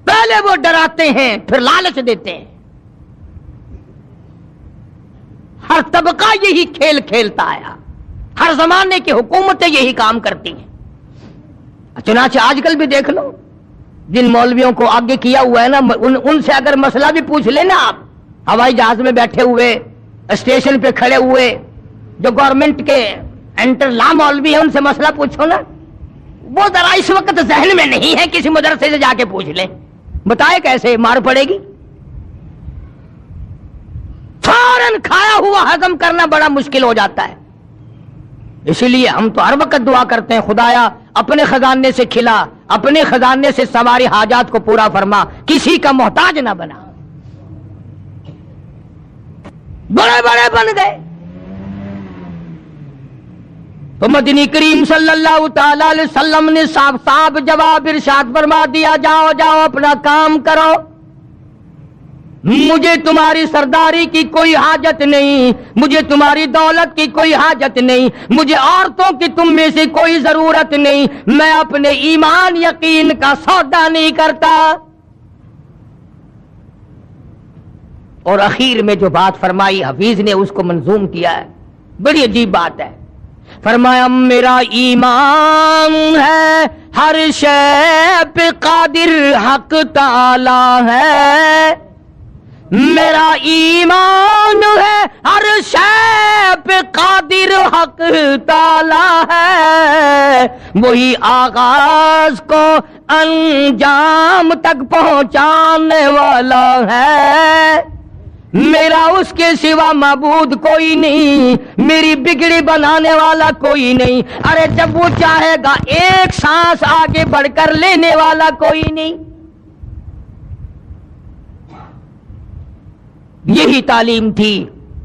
पहले वो डराते हैं, फिर लालच देते हैं। हर तबका यही खेल खेलता आया। हर जमाने की हुकूमतें यही काम करती हैं। चुनाच आजकल भी देख लो, जिन मौलवियों को आगे किया हुआ है ना, उन, उनसे अगर मसला भी पूछ लेना आप, हवाई जहाज़ में बैठे हुए स्टेशन पे खड़े हुए जो गवर्नमेंट के एंटर ला मौलवी है, उनसे मसला पूछो ना। वो जरा इस वक्त जहन में नहीं है, किसी मदरसे से जाके पूछ ले। बताए कैसे मार पड़ेगी? फ़ौरन खाया हुआ हजम करना बड़ा मुश्किल हो जाता है। इसीलिए हम तो हर वक्त दुआ करते हैं, खुदाया, अपने खजाने से खिला, अपने खजाने से सवारी हाजात को पूरा फरमा, किसी का मोहताज ना बना। बड़े बड़े बन गए। तो मदनी करीम सल्लल्लाहु अलैहि वसल्लम ने साफ़ साफ़ जवाब इरशाद फरमा दिया, जाओ जाओ, अपना काम करो। मुझे तुम्हारी सरदारी की कोई हाजत नहीं, मुझे तुम्हारी दौलत की कोई हाजत नहीं, मुझे औरतों की तुम में से कोई ज़रूरत नहीं, मैं अपने ईमान यकीन का सौदा नहीं करता। और अखीर में जो बात फरमाई, हफीज ने उसको मंजूम किया है। बड़ी अजीब बात है। फरमाया, मेरा ईमान है, हर शे पे कादिर हक ताला है। मेरा ईमान है, हर शैप कादिर हक ताला है। वही आगाज़ को अंजाम तक पहुँचाने वाला है। मेरा उसके सिवा मबूद कोई नहीं। मेरी बिगड़ी बनाने वाला कोई नहीं। अरे जब वो चाहेगा, एक सांस आगे बढ़कर लेने वाला कोई नहीं। यही तालीम थी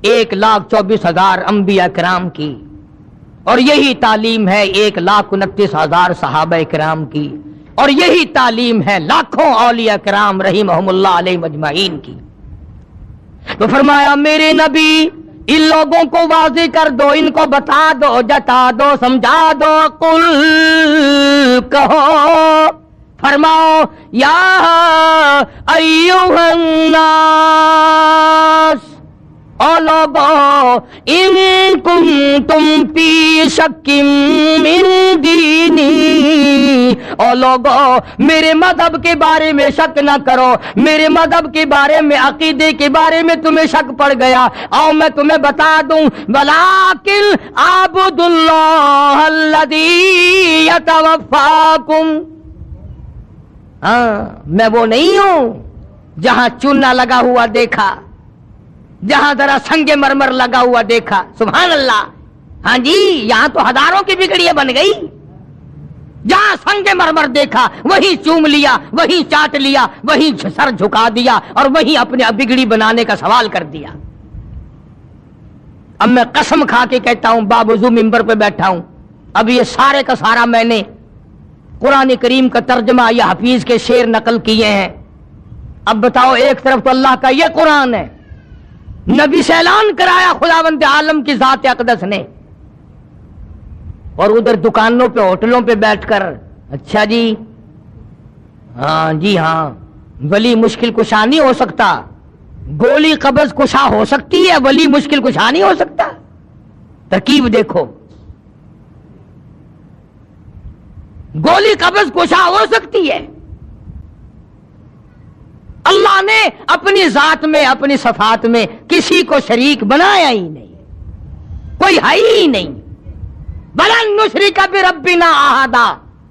एक लाख चौबीस हज़ार अम्बिया कराम की। और यही तालीम है एक लाख उनतीस हज़ार साहब कराम की। और यही तालीम है लाखों औलिया कराम रही मजमाइन की। तो फरमाया, मेरे नबी, इन लोगों को वाजे कर दो, इनको बता दो, जता दो, समझा दो, कुल कहो। फरमाओ, या अयुहन्नास ओ इन तुम पी शकिम लोगो मेरे मदब के बारे में शक न करो, मेरे मदब के बारे में, अकीदे के बारे में तुम्हें शक पड़ गया। आओ मैं तुम्हें बता दूँ बलाकिल आबुदुल्लाह यतवफ़ाकुम। हाँ मैं वो नहीं हूँ जहाँ चूना लगा हुआ देखा। जहाँ जरा संगे मरमर लगा हुआ देखा। सुबह अल्लाह हाँ जी, यहाँ तो हज़ारों की बिगड़िया बन गई। जहाँ संगे मरमर देखा, वही चूम लिया, वही चाट लिया, वही सर झुका दिया और वही अपने बिगड़ी बनाने का सवाल कर दिया। अब मैं कसम खा के कहता हूँ बाबूजू मिंबर पे बैठा हूँ, अब ये सारे का सारा मैंने कुरान करीम का तर्जमा या हफीज के शेर नकल किए हैं। अब बताओ, एक तरफ़ तो अल्लाह का यह कुरान है नबी से ऐलान कराया खुदावंद आलम की जात अकदस ने। और उधर दुकानों पे, होटलों पे बैठकर अच्छा जी हाँ जी हाँ वली मुश्किल कुशा नहीं हो सकता। गोली कब्ज कुशा हो सकती है, वली मुश्किल कुशा नहीं हो सकता। तरकीब देखो। गोली कब्ज कोशा हो सकती है। अल्लाह ने अपनी जात में, अपनी सफात में किसी को शरीक बनाया ही नहीं। कोई है ही नहीं। बलन नुशरी का भी रबी ना आहादा।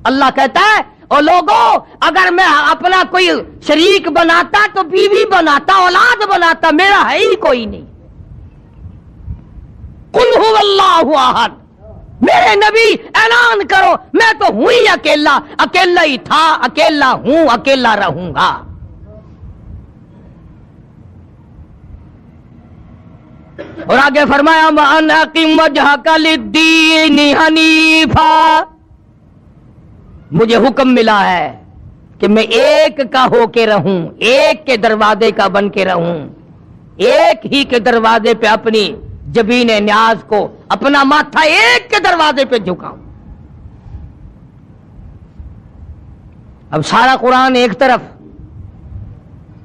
अल्लाह कहता है और लोगों, अगर मैं अपना कोई शरीक बनाता तो बीवी बनाता, औलाद बनाता, मेरा है ही कोई नहीं। कुल अल्लाह आहद मेरे नबी ऐलान करो, मैं तो हूँ ही अकेला। अकेला ही था, अकेला हूँ, अकेला रहूँगा। और आगे फरमाया हनीफा। मुझे हुक्म मिला है कि मैं एक का होके रहूँ, एक के दरवाजे का बन के रहूँ, एक ही के दरवाजे पे अपनी जबीन न्याज को, अपना माथा एक के दरवाजे पे झुकाऊं। अब सारा कुरान एक तरफ़।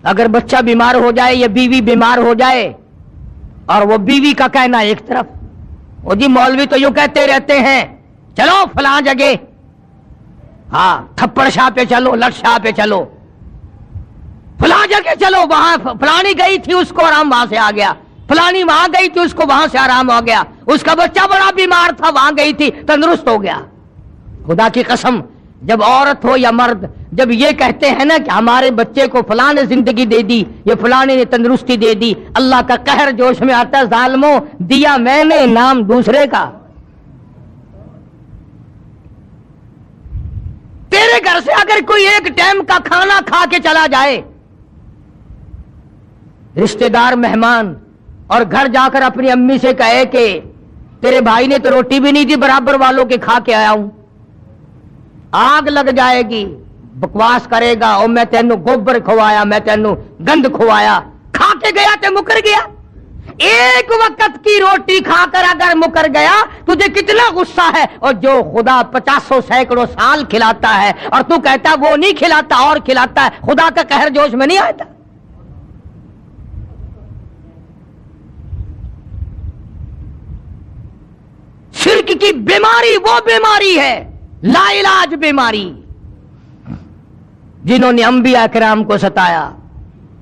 अगर बच्चा बीमार हो जाए या बीवी बीमार हो जाए और वो बीवी का कहना एक तरफ़। वो जी, मौलवी तो यूँ कहते रहते हैं, चलो फला जगह। हाँ थप्पड़ शाह पे चलो लट शाह पे चलो। फला जगह चलो, वहाँ फलानी गई थी उसको आराम वहाँ से आ गया। फलानी वहाँ गई थी उसको वहाँ से आराम हो गया। उसका बच्चा बड़ा बीमार था, वहाँ गई थी, तंदुरुस्त हो गया। खुदा की कसम, जब औरत हो या मर्द जब ये कहते हैं ना कि हमारे बच्चे को फलाने ज़िंदगी दे दी, ये फलाने ने तंदुरुस्ती दे दी, अल्लाह का कहर जोश में आता, जालमो, दिया मैंने नाम दूसरे का। तेरे घर से अगर कोई एक टाइम का खाना खा के चला जाए, रिश्तेदार, मेहमान, और घर जाकर अपनी अम्मी से कहे कि, तेरे भाई ने तो रोटी भी नहीं दी, बराबर वालों के खा के आया हूँ। आग लग जाएगी बकवास करेगा और मैं तेन गोबर खुआया मैं तेन गंद खुआया खा के गया तो मुकर गया। एक वक्त की रोटी खाकर अगर मुकर गया, तुझे कितना गुस्सा है? और जो खुदा पचासों सैकड़ों साल खिलाता है, और तू कहता वो नहीं खिलाता, और खिलाता है। खुदा का कहर जोश में नहीं आता। शिरक की बीमारी वो बीमारी है, लाइलाज बीमारी। जिन्होंने अंबिया कराम को सताया,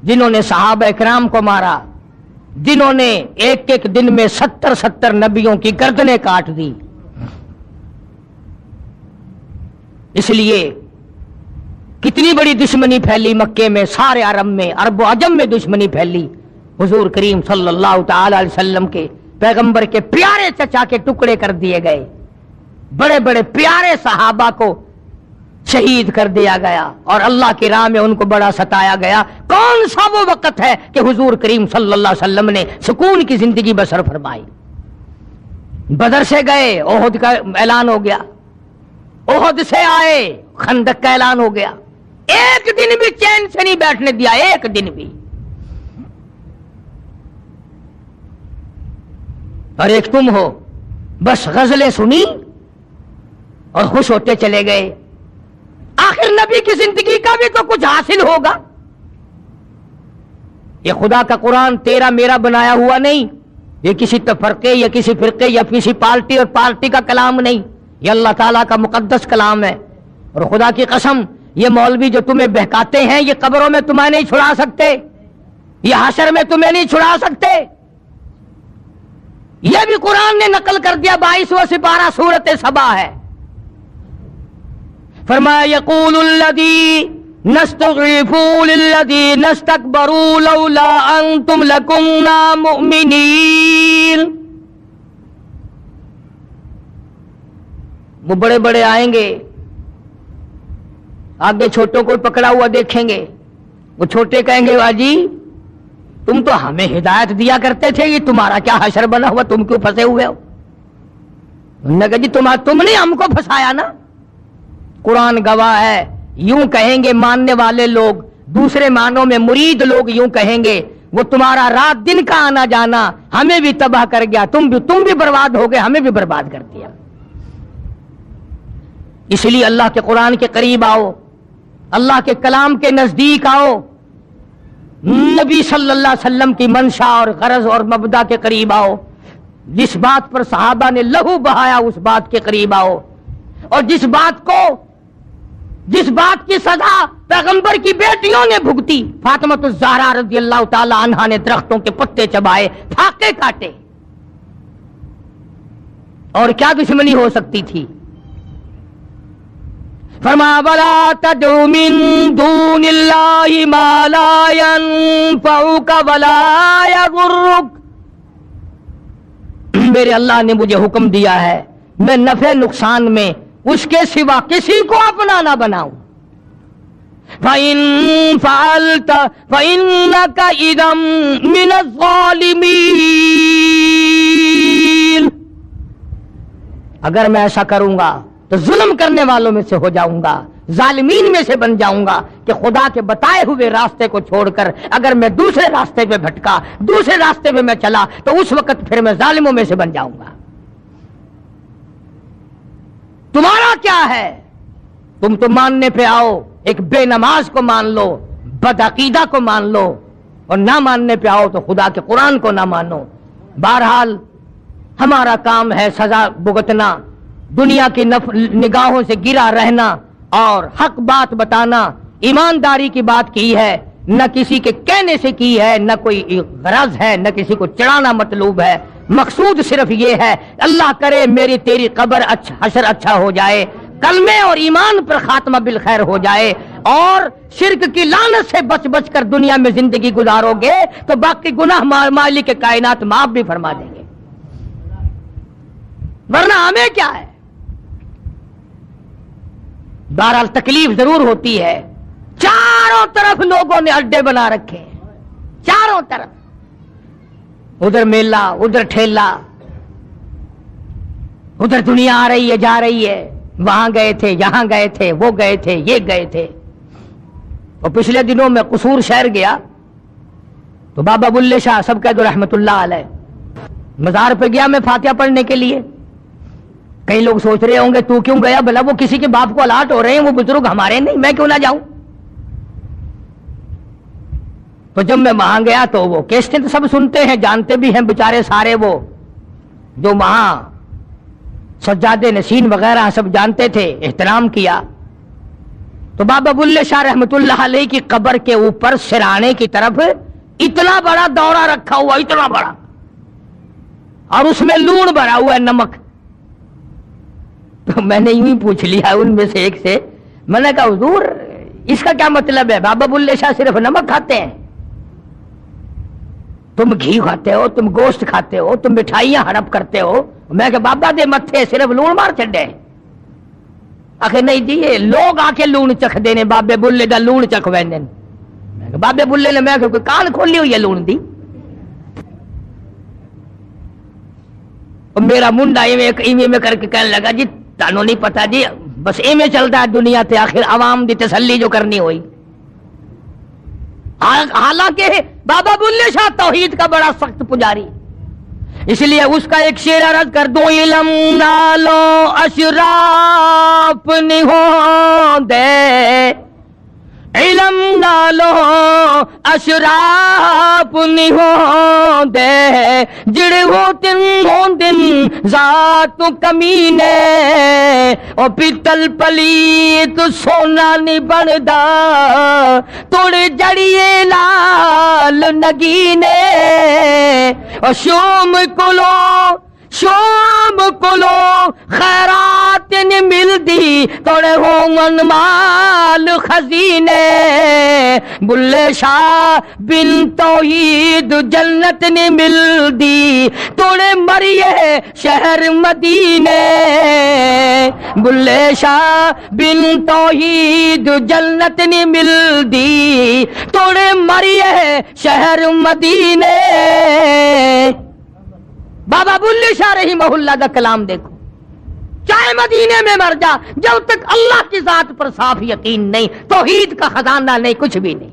जिन्होंने साहब कराम को मारा, जिन्होंने एक एक दिन में सत्तर सत्तर नबियों की गर्दनें काट दी। इसलिए कितनी बड़ी दुश्मनी फैली मक्के में, सारे अरब में, अरब अजम में दुश्मनी फैली। हुजूर करीम सल्लल्लाहु के पैगंबर के प्यारे चचा के टुकड़े कर दिए गए। बड़े बड़े प्यारे सहाबा को शहीद कर दिया गया और अल्लाह की राह में उनको बड़ा सताया गया। कौन सा वो वक्त है कि हुजूर करीम सल्लल्लाहु अलैहि वसल्लम ने सुकून की ज़िंदगी बसर फरमाई? बदर से गए, ओहद का ऐलान हो गया। ओहद से आए, खंदक का ऐलान हो गया। एक दिन भी चैन से नहीं बैठने दिया, एक दिन भी। और एक तुम हो, बस गजलें सुनी और खुश होते चले गए। आखिर नबी की ज़िंदगी का भी तो कुछ हासिल होगा। ये खुदा का कुरान तेरा मेरा बनाया हुआ नहीं। ये किसी तफरके या किसी फिरके या किसी पार्टी और पार्टी का कलाम नहीं। ये अल्लाह ताला का मुकद्दस कलाम है। और खुदा की कसम, ये मौलवी जो तुम्हें बहकाते हैं, ये कब्रों में तुम्हें नहीं छुड़ा सकते। ये हशर में तुम्हें नहीं छुड़ा सकते। यह भी कुरान ने नकल कर दिया, बाईसवा सिपारा सूरत सबा है। फरमाया यकूलदी नस्तगीफूलदी नस्तकबरू लौला लकुन्ना मुमिनीन वो बड़े बड़े आएँगे, आगे छोटों को पकड़ा हुआ देखेंगे। वो छोटे कहेंगे, वाजी, तुम तो हमें हिदायत दिया करते थे कि तुम्हारा क्या हशर बना हुआ, तुम क्यों फंसे हुए हो? कहा, जी, तुम्हारा, तुमने हमको फंसाया ना। कुरान गवाह है। यूँ कहेंगे मानने वाले लोग, दूसरे मानों में मुरीद लोग यूँ कहेंगे, वो तुम्हारा रात दिन का आना जाना हमें भी तबाह कर गया, तुम भी तुम भी बर्बाद हो गए, हमें भी बर्बाद कर दिया। इसलिए अल्लाह के कुरान के करीब आओ, अल्लाह के कलाम के नज़दीक आओ। नबी सल्लल्लाहु अलैहि वसल्लम की मंशा और गरज और मबदा के करीब आओ। जिस बात पर सहाबा ने लहू बहाया, उस बात के करीब आओ। और जिस बात को जिस बात की सजा पैगंबर की बेटियों ने भुगती फातमत जहरा रज़ी अल्लाह तहा ने दरख्तों के पत्ते चबाए, फाके काटे। और क्या दुश्मनी हो सकती थी? फरमा बला तदुमिन दून मालायन मेरे अल्लाह ने मुझे हुक्म दिया है, मैं नफे नुकसान में उसके सिवा किसी को अपना ना बनाऊँ। फ़ैन फालत फ़ैन का इदम मिन अगर मैं ऐसा करूँगा तो जुल्म करने वालों में से हो जाऊँगा, जालिमीन में से बन जाऊँगा कि खुदा के बताए हुए रास्ते को छोड़कर अगर मैं दूसरे रास्ते पे भटका, दूसरे रास्ते पे मैं चला तो उस वक्त फिर मैं जालिमों में से बन जाऊँगा। तुम्हारा क्या है? तुम तो मानने पे आओ एक बेनमाज को मान लो बदअकीदा को मान लो और ना मानने पे आओ तो खुदा के कुरान को ना मानो। बहरहाल हमारा काम है सजा भुगतना दुनिया की नफ, निगाहों से गिरा रहना और हक बात बताना ईमानदारी की बात की है न किसी के कहने से की है, न कोई गरज है, न किसी को चढ़ाना मतलूब है। मकसूद सिर्फ़ ये है, अल्लाह करे मेरी तेरी कबर अच्छा हशर अच्छा हो जाए, कलमे और ईमान पर खात्मा बिल खैर हो जाए, और शिरक की लानत से बच बच कर दुनिया में ज़िंदगी गुजारोगे तो बाकी गुनाह मालिक के कायनात माफ़ भी फरमा देंगे। वरना हमें क्या है? बहरहाल तकलीफ़ ज़रूर होती है। चारों तरफ़ लोगों ने अड्डे बना रखे। चारों तरफ़। उधर मेला, उधर ठेला। उधर दुनिया आ रही है, जा रही है। वहाँ गए थे, यहाँ गए थे, वो गए थे, ये गए थे। और पिछले दिनों में कसूर शहर गया। तो बाबा बुल्ले शाह, सब कह दो रहमतुल्लाह अलैह। मजार पे गया मैं फातिहा पढ़ने के लिए। कई लोग सोच रहे होंगे, तू क्यों गया? भला वो किसी के बाप को अलाट हो रहे हैं, वो बुज़ुर्ग हमारे नहीं, मैं क्यों ना जाऊँ? तो जब मैं वहाँ गया तो वो केस्टें तो सब सुनते हैं, जानते भी हैं बेचारे सारे वो, जो वहाँ सज्जादे नसीन वगैरह सब जानते थे, एहतराम किया। तो बाबा बुल्ले शाह रहमतुल्लाह की कब्र के ऊपर सिराने की तरफ़ इतना बड़ा दौरा रखा हुआ, इतना बड़ा। और उसमें लूण भरा हुआ है नमक। तो मैंने यूँ ही पूछ लिया उनमें से एक से, मैंने कहा, हजूर, इसका क्या मतलब है? बाबा बुल्ले शाह सिर्फ़ नमक खाते हैं? तुम घी खाते हो, तुम गोश्त खाते हो, तुम मिठाइयाँ हड़प करते हो। मैं कहा, बाबा दे मत्थे सिर्फ़ लूण मार छे आखे नहीं ये लोग आके लूण चख देने बाबे बुल्ले का लूण चख वेंदे बाबे बुल्ले ने, मैं कान खोली हुई है लून दी? मेरा मुंडा इवें इवें में करके कहने लगा, जी, तानू नहीं पता जी, बस इवें चलता है दुनिया से आखिर आवाम की तसली जो करनी हुई। हालाँकि बाबा बुल्ले शाह तोहीद का बड़ा सख्त पुजारी। इसलिए उसका एक शेर अर्ज़ कर दो, इलम नालो अशराफ नहीं हो दे इलम नालो अशराफ नहीं हो दे जिड़े हो तिन हो दिन जात कमीने। ओ पितल पलीत सोना नहीं बनदा तोड़े जड़िए लाल नगीने। ओ शोम कोलो शाम कोलो खैरात न मिलदी, तोड़े हो मन माल खजीने। बुल्ले शाह बिन तोहीद जन्नत न मिलदी, तोड़े मरिए शहर मदीने। बुल्ले शाह बिन तोहीद जन्नत न मिलदी, तोड़े मरिए शहर मदीने। बाबा बुल्ले शाह रही मोहल्ला का कलाम देखो। चाहे मदीने में मर जा, जब तक अल्लाह की जात पर साफ़ यकीन नहीं, तोहीद का खजाना नहीं, कुछ भी नहीं।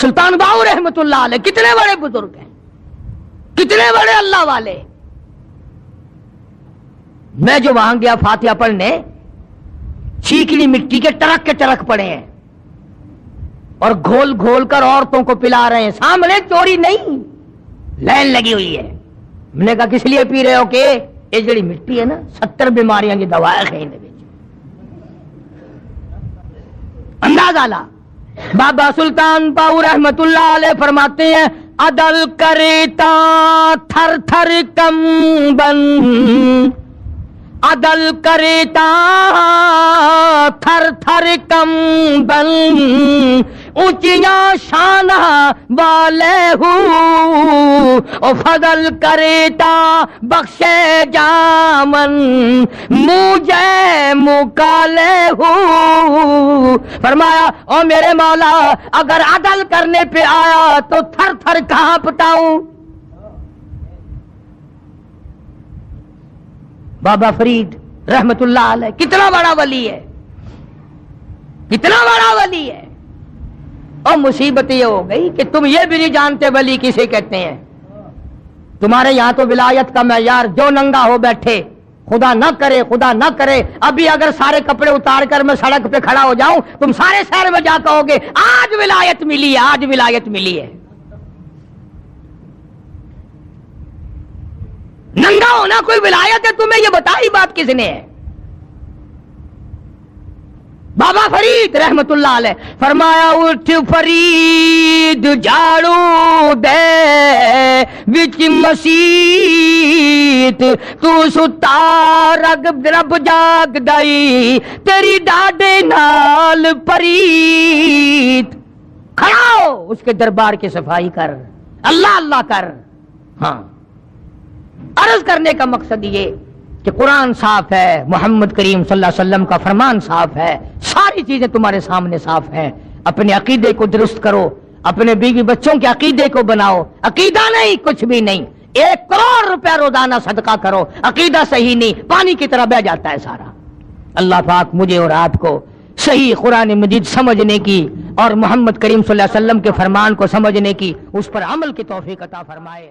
सुल्तान बाबू रहमतुल्लाह कितने बड़े बुज़ुर्ग हैं, कितने बड़े अल्लाह वाले। मैं जो वहाँ गया फातिहा पढ़ने चीकनी मिट्टी के टरक के टरक पड़े हैं, और घोल घोल कर औरतों को पिला रहे हैं। सामने चोरी नहीं। लाइन लगी हुई है। मैंने कहा, किस लिए पी रहे हो के? ये जड़ी मिट्टी है ना, सत्तर बीमारियाँ की दवा है कहीं अंदाज़ा ला बाबा सुल्तान पाऊ रहमतुल्लाह फरमाते हैं, अदल करेता थर थर कम बन। अदल करेता थर थर कम बन। ऊंचिया शाना वाले हूँ। फजल करेता बख्शे जामन, मुझे मुकाले हूँ। फरमाया, ओ मेरे मौला, अगर अदल करने पे आया तो थर थर कहाँ पटाऊं बाबा फरीद रहमतुल्लाह कितना बड़ा वली है, कितना बड़ा वली है। और मुसीबत ये हो गई कि तुम ये भी नहीं जानते वली किसे कहते हैं। तुम्हारे यहाँ तो विलायत का मैार जो नंगा हो बैठे, खुदा ना करे, खुदा ना करे, अभी अगर सारे कपड़े उतार कर मैं सड़क पे खड़ा हो जाऊँ, तुम सारे शहर में जा कहोगे, आज विलायत मिली है, आज विलायत मिली है। नंगा होना कोई विलायत है, तुम्हें यह बताई बात किसने? है बाबा फरीद रहमतुल्लाह अलैह, फरमाया, उठ फरीद, झाड़ू दे विच मसीत, तू सुता, रग रब जाग दई, तेरी डाडे नाल परीत खड़ा हो, उसके दरबार की सफ़ाई कर, अल्लाह अल्लाह कर। हाँ अर्ज़ करने का मकसद ये कि कुरान साफ़ है, मोहम्मद करीम सल्लल्लाहु अलैहि वसल्लम का फरमान साफ़ है, सारी चीज़ें तुम्हारे सामने साफ़ हैं। अपने अकीदे को दुरुस्त करो, अपने बीवी बच्चों के अकीदे को बनाओ, अकीदा नहीं, कुछ भी नहीं। एक करोड़ रुपया रोज़ाना सदका करो, अकीदा सही नहीं, पानी की तरह बह जाता है सारा। अल्लाह पाक मुझे और आपको सही कुरान मजीद समझने की और मोहम्मद करीम सल्लल्लाहु अलैहि वसल्लम के फरमान को समझने की, उस पर अमल की तोफीक अता फरमाए।